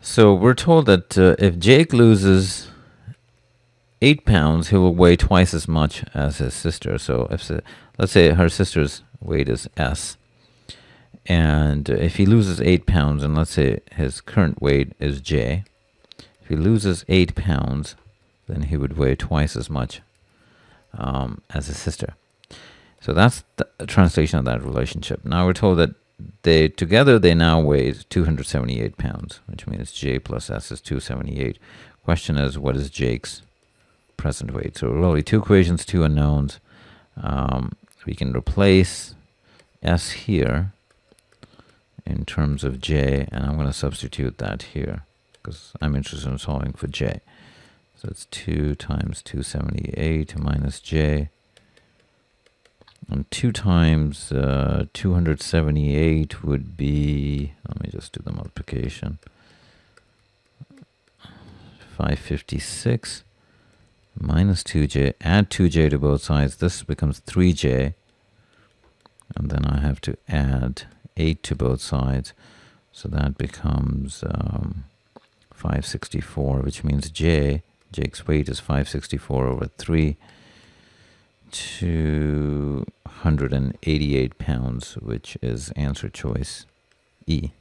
So we're told that uh, if Jake loses eight pounds, he will weigh twice as much as his sister. So if let's say her sister's weight is S, and if he loses eight pounds, and let's say his current weight is J, if he loses eight pounds, then he would weigh twice as much um, as his sister. So that's the translation of that relationship. Now we're told that they together they now weigh 278 pounds, which means J plus S is 278. Question is, what is Jake's present weight? So really two equations, two unknowns. Um, we can replace S here in terms of J, and I'm going to substitute that here because I'm interested in solving for J. So it's 2 times 278 minus J. 2 times uh, 278 would be, let me just do the multiplication, 556 minus 2j, add 2j to both sides, this becomes 3j, and then I have to add 8 to both sides, so that becomes um, 564, which means j Jake's weight is 564 over 3, 288 pounds, which is answer choice E.